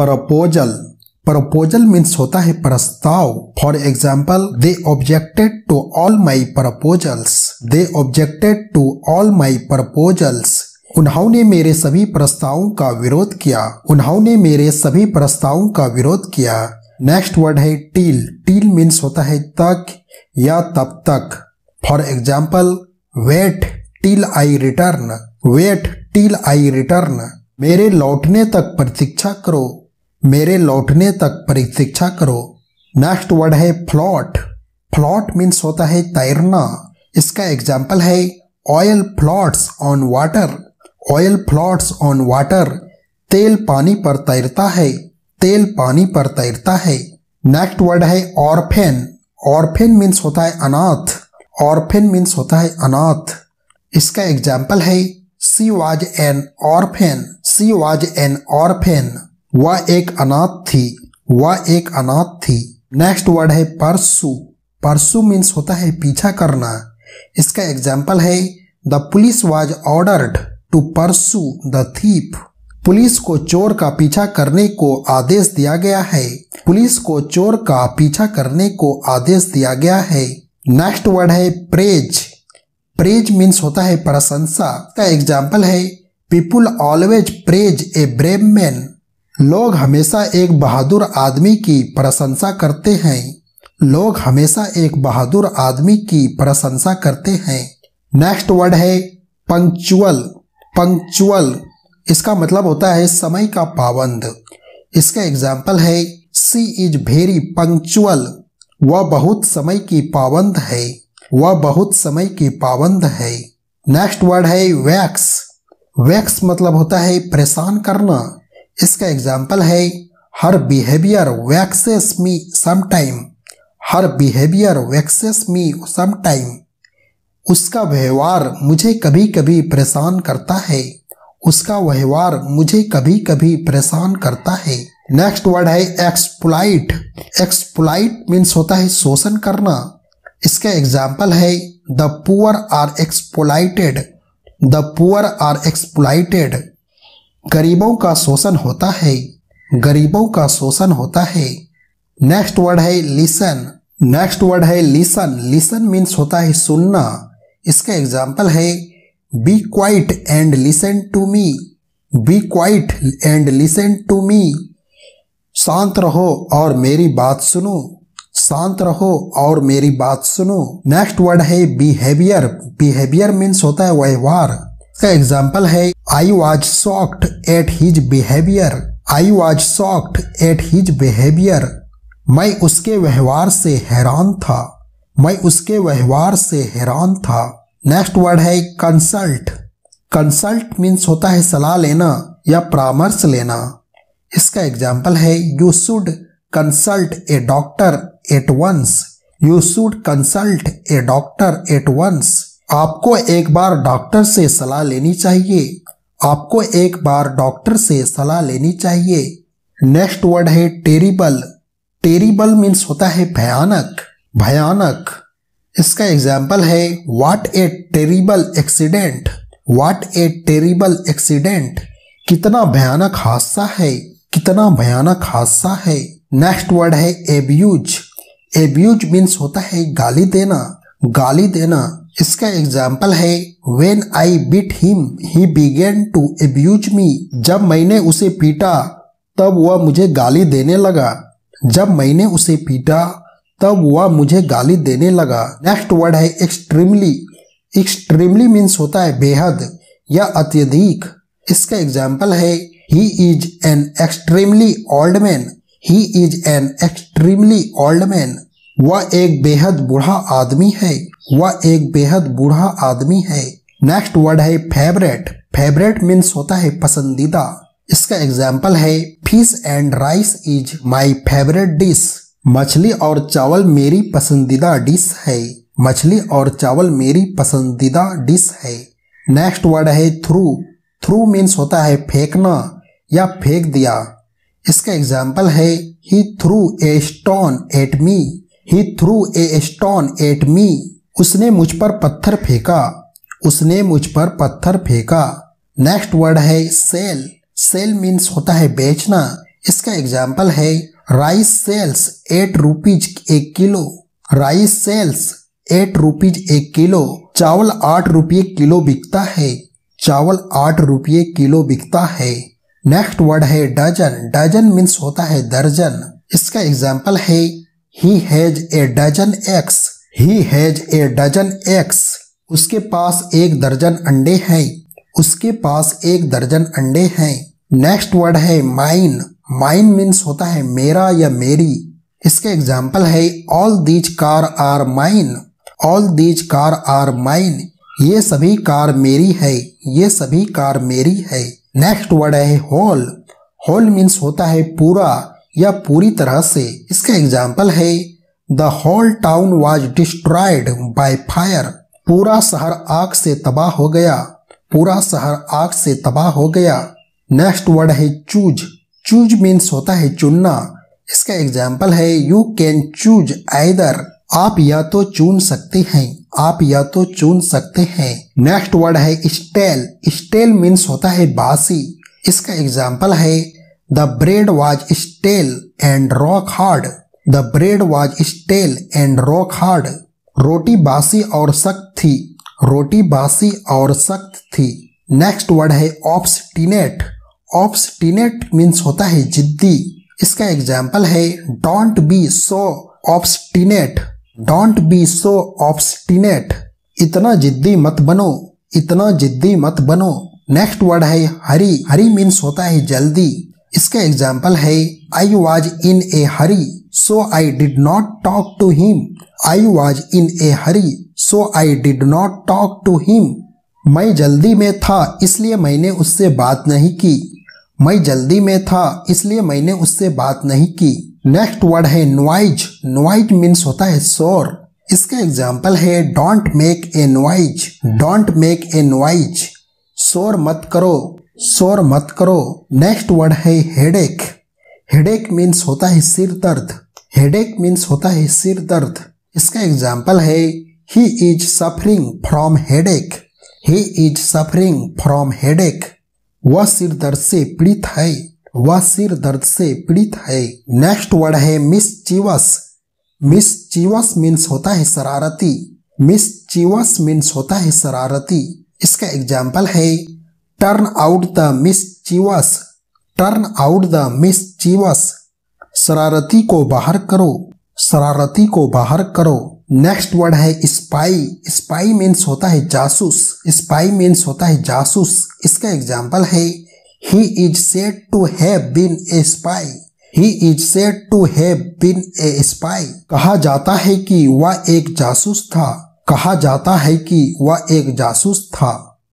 Proposal proposal means होता है प्रस्ताव. For example they objected to all my proposals they objected to all my proposals उन्होंने मेरे सभी प्रस्तावों का विरोध किया. उन्होंने मेरे सभी प्रस्तावों का विरोध किया. नेक्स्ट वर्ड है टील टील मीन्स होता है तक या तब तक. For example wait till I return wait till I return मेरे लौटने तक प्रतीक्षा करो. मेरे लौटने तक प्रतीक्षा करो। नेक्स्ट वर्ड है फ्लॉट फ्लॉट मीन्स होता है तैरना। इसका एग्ज़ाम्पल है oil floats on water oil floats on water तेल पानी पर तैरता है। तेल पानी पर तैरता है। नेक्स्ट वर्ड है ऑर्फेन ऑर्फेन मीन्स होता है अनाथ। ऑर्फेन मीन्स होता है अनाथ। इसका एग्ज़ाम्पल है she was an orphan she was an orphan वह एक अनाथ थी, वह एक अनाथ थी। नेक्स्ट वर्ड है परसू। परसू मीन्स होता है पीछा करना। इसका एग्ज़ाम्पल है the police was ordered to pursue the thief police को चोर का पीछा करने को आदेश दिया गया है। पुलिस को चोर का पीछा करने को आदेश दिया गया है। नेक्स्ट वर्ड है प्रेज प्रेज मीन्स होता है प्रशंसा। का एग्ज़ाम्पल है people always praise a brave man लोग हमेशा एक बहादुर आदमी की प्रशंसा करते हैं। लोग हमेशा एक बहादुर आदमी की प्रशंसा करते हैं। नेक्स्ट वर्ड है पंक्चुअल पंक्चुअल इसका मतलब होता है समय का पाबंद। इसका एग्ज़ाम्पल है सी इज़ वेरी पंक्चुअल वह बहुत समय की पाबंद है। वह बहुत समय की पाबंद है। नेक्स्ट वर्ड है वैक्स वैक्स मतलब होता है परेशान करना। इसका एग्ज़ाम्पल है, her behaviour vexes me sometime her behaviour vexes me sometime उसका व्यवहार मुझे कभी कभी परेशान करता है। उसका व्यवहार मुझे कभी कभी परेशान करता है। नेक्स्ट वर्ड है एक्सप्लाइट एक्सप्लाइट मीन्स होता है शोषण करना। इसका एग्ज़ाम्पल है the poor are exploited the poor are exploited गरीबों का शोषण होता है, गरीबों का शोषण होता है। नेक्स्ट वर्ड है लिसन नेक्स्ट वर्ड है लिसन लिसन मीन्स होता है सुनना। इसका एग्ज़ाम्पल है be quiet and listen to me be quiet and listen to me शांत रहो और मेरी बात सुनो। शांत रहो और मेरी बात सुनो। नेक्स्ट वर्ड है बिहेवियर बिहेवियर मीन्स होता है व्यवहार। का एग्ज़ाम्पल है I was shocked at his behaviour I was shocked at his behaviour मैं उसके व्यवहार से हैरान था। मैं उसके व्यवहार से हैरान था। नेक्स्ट वर्ड है कंसल्ट कंसल्ट मीन्स होता है सलाह लेना या परामर्श लेना। इसका एग्ज़ाम्पल है you should consult a doctor at once you should consult a doctor at once आपको एक बार डॉक्टर से सलाह लेनी चाहिए। आपको एक बार डॉक्टर से सलाह लेनी चाहिए। नेक्स्ट वर्ड है टेरिबल। टेरिबल मीन्स होता है भयानक भयानक। इसका एग्ज़ाम्पल है what a terrible accident what a terrible accident कितना भयानक हादसा है, कितना भयानक हादसा है। नेक्स्ट वर्ड है एब्यूज। एब्यूज मीन्स होता है गाली देना गाली देना। इसका एग्ज़ाम्पल है when I bit him he began to abuse me जब मैंने उसे पीटा, तब वह मुझे गाली देने लगा। जब मैंने उसे पीटा, तब वह मुझे गाली देने लगा। नेक्स्ट वर्ड है एक्सट्रीमली एक्सट्रीमली मीन्स होता है बेहद या अत्यधिक। इसका एग्ज़ाम्पल है he is an extremely old man he is an extremely old man वह एक बेहद बूढ़ा आदमी है, वह एक बेहद बूढ़ा आदमी है। नेक्स्ट वर्ड है फेवरेट फेवरेट मीन्स होता है पसंदीदा। इसका एग्ज़ाम्पल है fish and rice is my favourite dish मछली और चावल मेरी पसंदीदा डिश है। मछली और चावल मेरी पसंदीदा डिश है। नेक्स्ट वर्ड है थ्रू थ्रू मीन्स होता है फेंकना या फेंक दिया। इसका एग्ज़ाम्पल है he threw a stone at me he threw a stone at me उसने मुझ पर पत्थर फेंका। उसने मुझ पर पत्थर फेंका। नेक्स्ट वर्ड है सेल सेल मीन्स होता है बेचना। इसका एग्ज़ाम्पल है राइस सेल्स एट रुपीज़ एक kilo. Rice sells at rupees एक किलो। चावल आठ रुपये किलो बिकता है। चावल आठ रुपये किलो बिकता है। नेक्स्ट वर्ड है डजन। डजन मीन्स होता है दर्जन। इसका एग्ज़ाम्पल है he has a dozen eggs he has a dozen eggs उसके पास एक दर्जन अंडे हैं। उसके पास एक दर्जन अंडे हैं। नेक्स्ट वर्ड है माइन माइन मीन्स होता है मेरा या मेरी। इसके एग्ज़ाम्पल है all these car are mine all these car are mine ये सभी कार मेरी है। ये सभी कार मेरी है। नेक्स्ट वर्ड है होल होल मीन्स होता है पूरा। या पूरी तरह से इसका एग्ज़ाम्पल है, the whole town was destroyed by fire. पूरा शहर आग से तबाह हो गया। पूरा शहर आग से तबाह हो गया। नेक्स्ट वर्ड है चूज़। चूज़ मीन्स होता है चुनना। इसका एग्ज़ाम्पल है यू कैन चूज़ आइदर आप या तो चुन सकते हैं। आप या तो चुन सकते हैं। नेक्स्ट वर्ड है स्टेल। स्टेल मीन्स होता है बासी। इसका एग्ज़ाम्पल है the bread was stale and rock hard the bread was stale and rock hard रोटी बासी और सख्त थी। रोटी बासी और सख्त थी। नेक्स्ट वर्ड है ऑप्सटीनेट ऑप्सटीनेट मीन्स होता है जिद्दी। इसका एग्ज़ाम्पल है don't be so obstinate don't be so obstinate इतना जिद्दी मत बनो। इतना जिद्दी मत बनो। नेक्स्ट वर्ड है हरी। हरी मीन्स होता है जल्दी। इसका एग्ज़ाम्पल है I was in a hurry so I did not talk to him I was in a hurry so I did not talk to him मैं जल्दी में था, इसलिए मैंने उससे बात नहीं की. मैं जल्दी में था, इसलिए मैंने उससे बात नहीं की. नेक्स्ट वर्ड है नॉइज़ नॉइज़ मीन्स होता है शोर. इसका एग्ज़ाम्पल है don't make a noise don't make a noise शोर मत करो. शोर मत करो। नेक्स्ट वर्ड है हेडेक हेडेक मीन्स होता है सिर दर्द। हेडेक मीन्स होता है सिर दर्द। इसका एग्ज़ाम्पल है he is suffering from headache he is suffering from headache वह सिर दर्द से पीड़ित है। वह सिर दर्द से पीड़ित है। नेक्स्ट वर्ड है mischievous mischievous means होता है शरारती। मिस चीवस मीन्स होता है शरारती। इसका एग्ज़ाम्पल है turn out the mischievous turn out the mischievous शरारती को बाहर करो। शरारती को बाहर करो। नेक्स्ट वर्ड है स्पाई स्पाई मीन्स होता है जासूस। स्पाई मीन्स होता है जासूस। इसका एग्ज़ाम्पल है he is said to have been a spy he is said to have been a spy कहा जाता है कि वह एक जासूस था। कहा जाता है कि वह एक जासूस था।